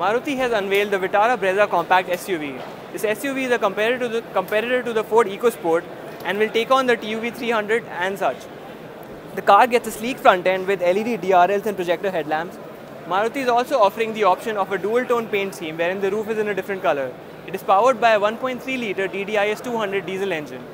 Maruti has unveiled the Vitara Brezza compact SUV. This SUV is a competitor to the, competitor to the Ford EcoSport and will take on the TUV 300 and such. The car gets a sleek front end with LED DRLs and projector headlamps. Maruti is also offering the option of a dual tone paint scheme wherein the roof is in a different color. It is powered by a 1.3 litre DDIS 200 diesel engine.